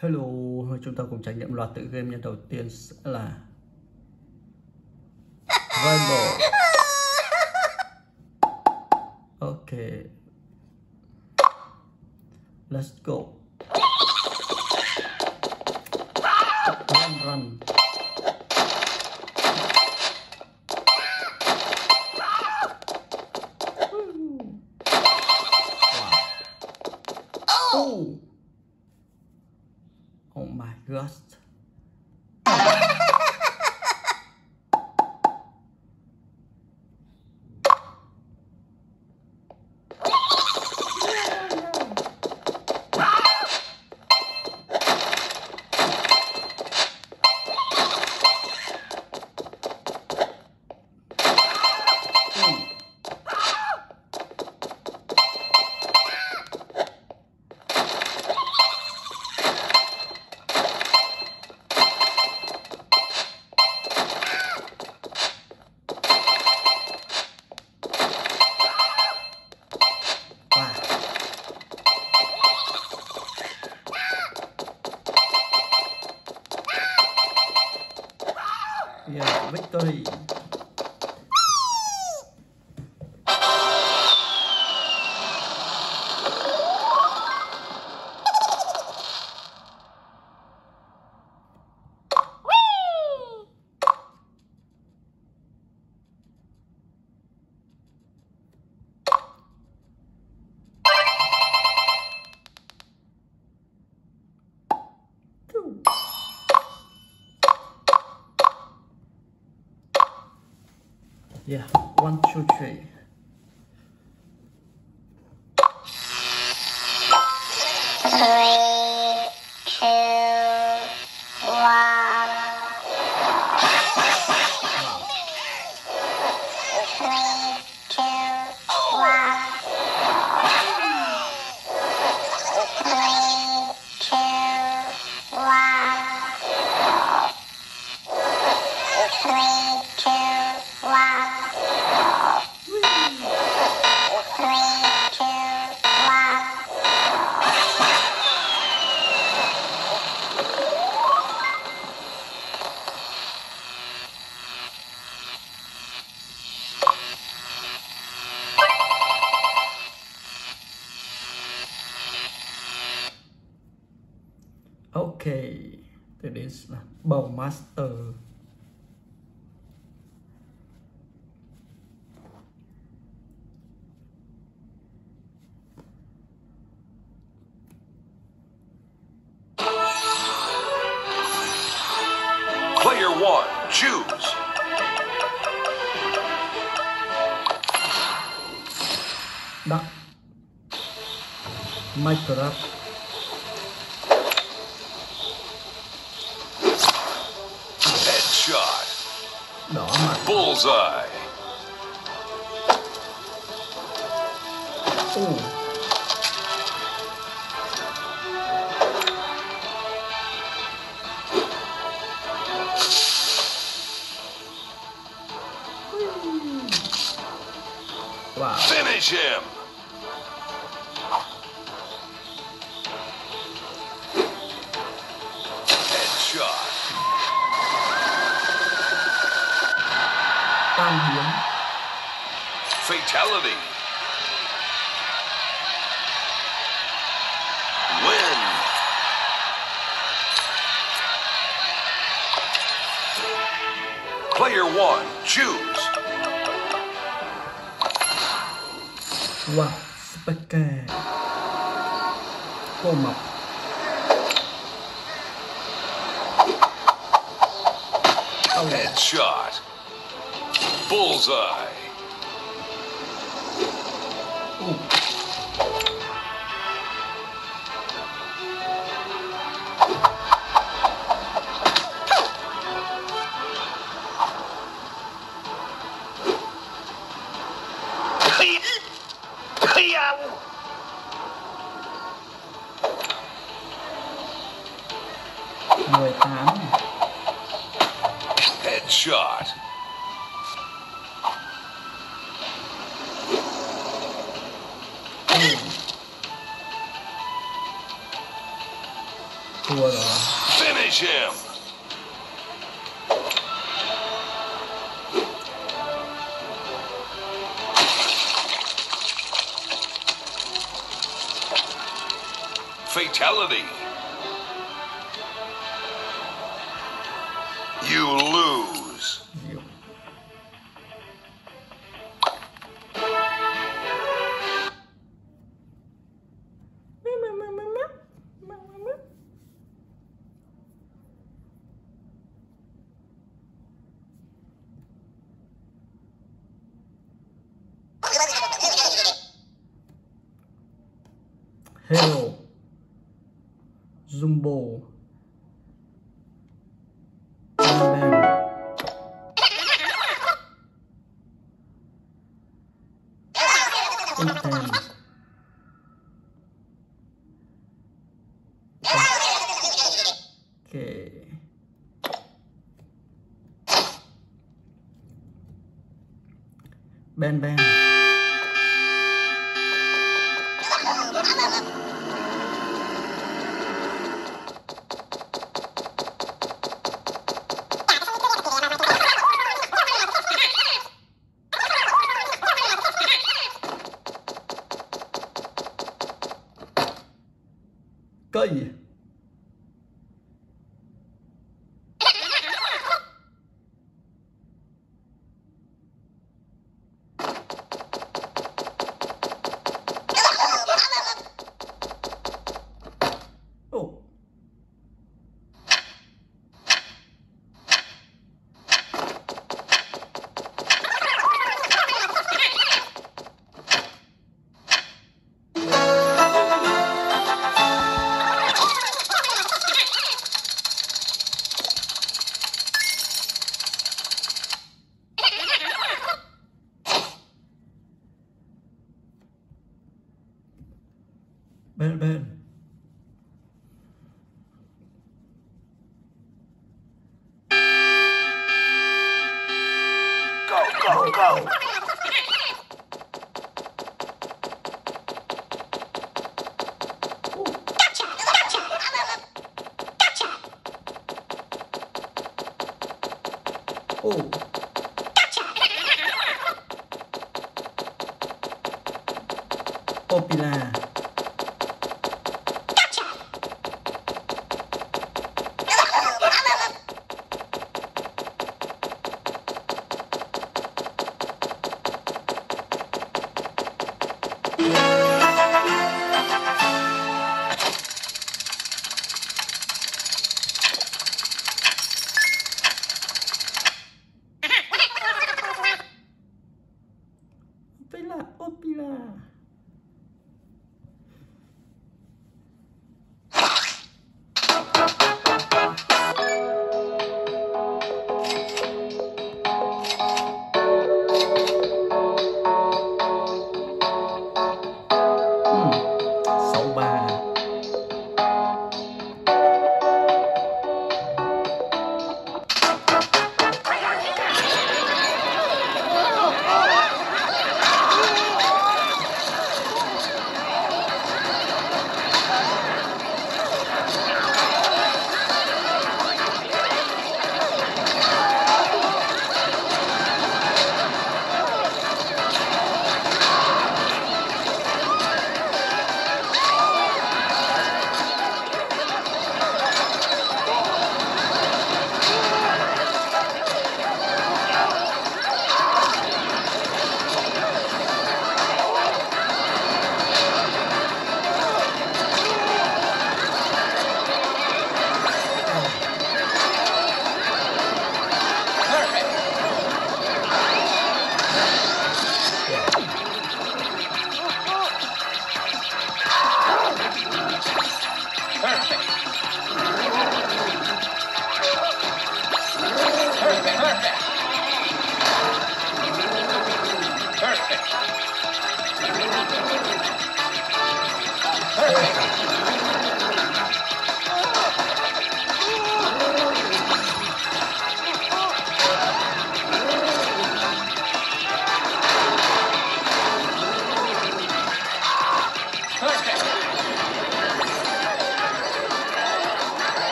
Hello, chúng ta cùng trải nghiệm loạt tự game nhân đầu tiên sẽ là Rainbow Ok. Let's go. Run, run. Luas Yeah, one, two, three. Three, two, one. Three, Minecraft Headshot. đỏ mặt Bullseye. oh. Wow, Finish him. Fatality. Win. Player one, choose. Wow, Spectre Cô mọc Oh, Headshot. Bullseye. Thua rồi Finish him. Fatality. Hero Zumbo, Lambert Intel Okay. Ben Ben aí.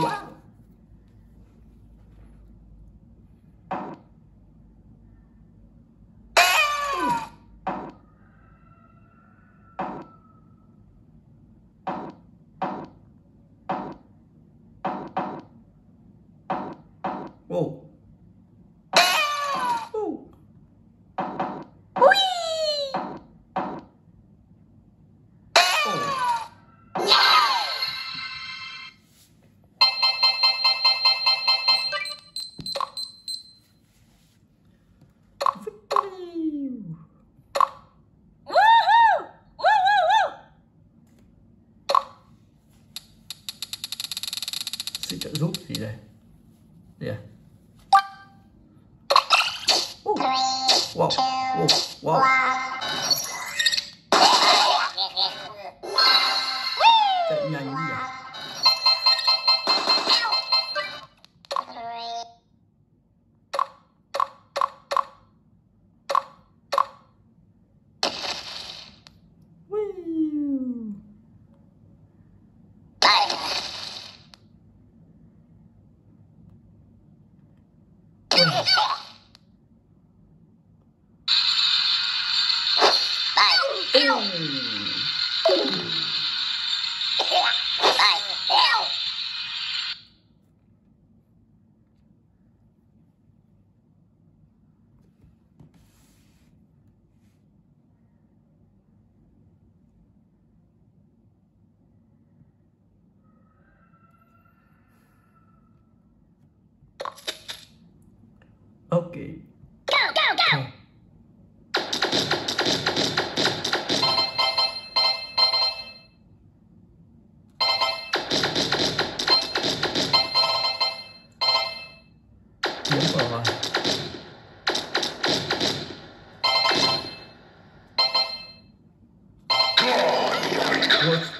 完。sẽ trợ giúp gì đây đây à? wow. wow wow wow Eu!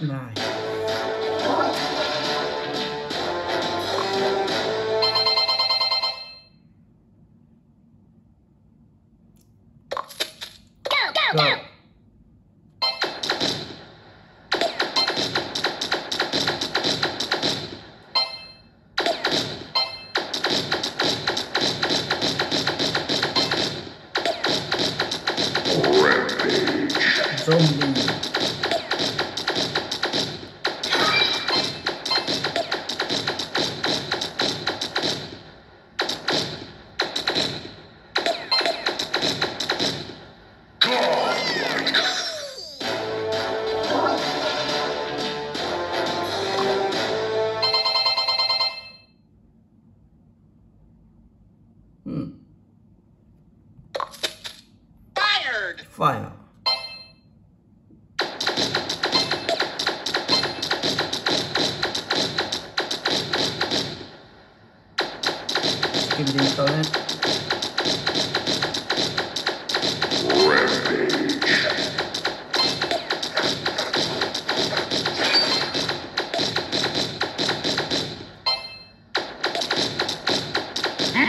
Nice.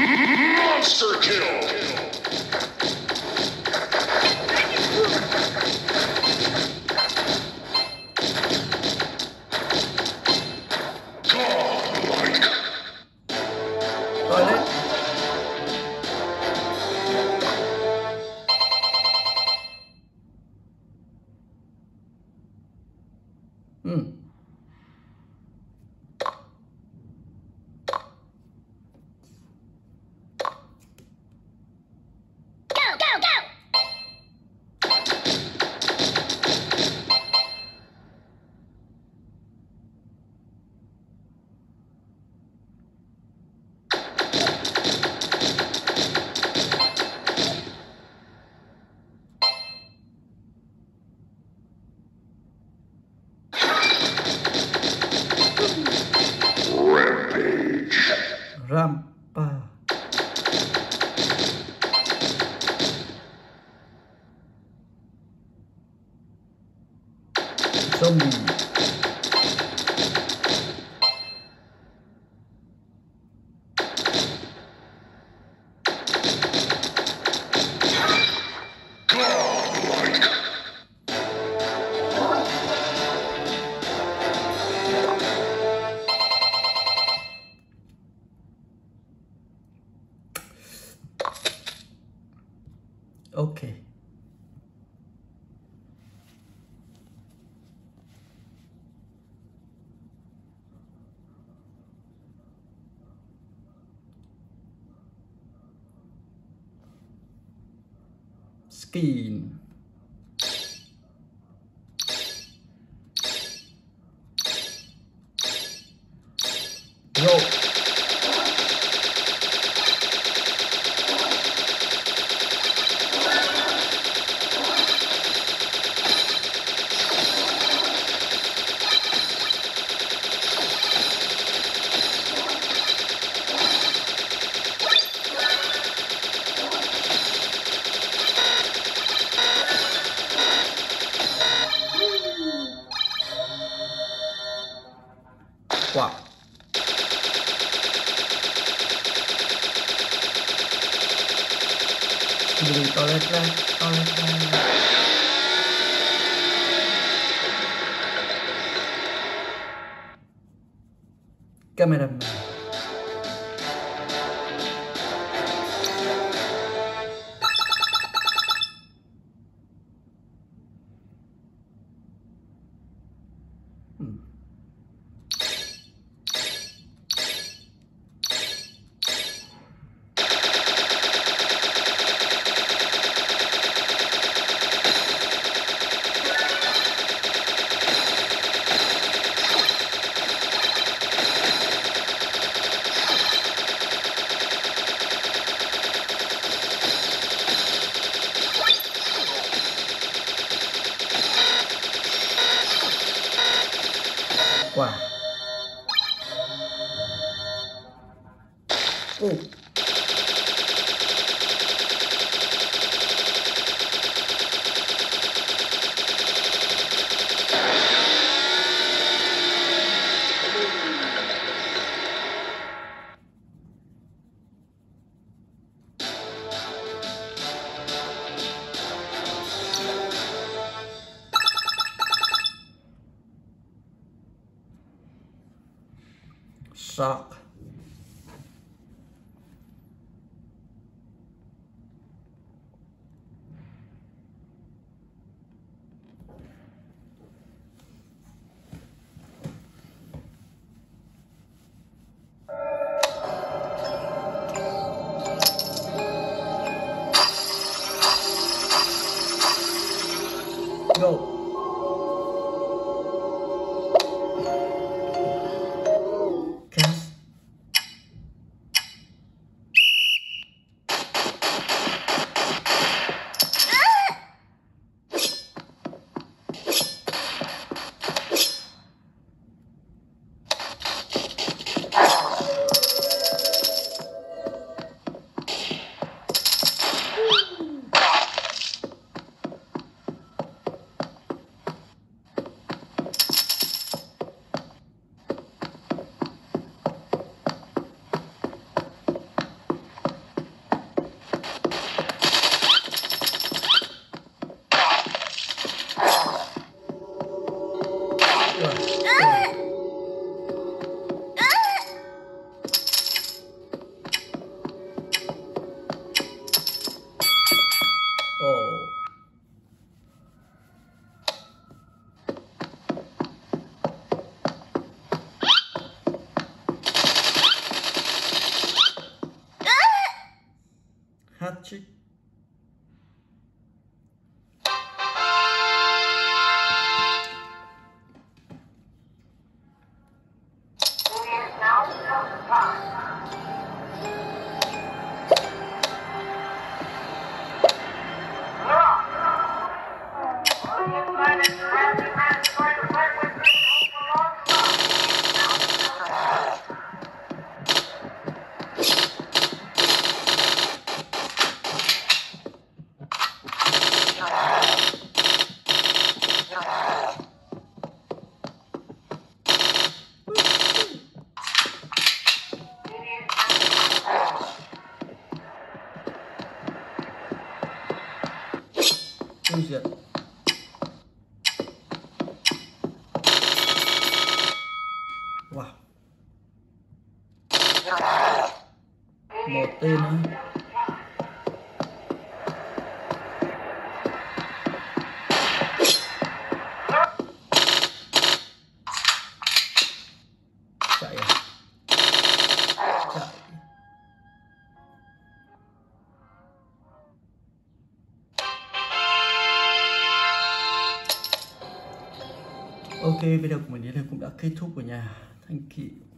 Monster Kill. Kỳ. Oh. Tiêu diệt wow. Một tên nữa. Kết thúc của nhà Thank you.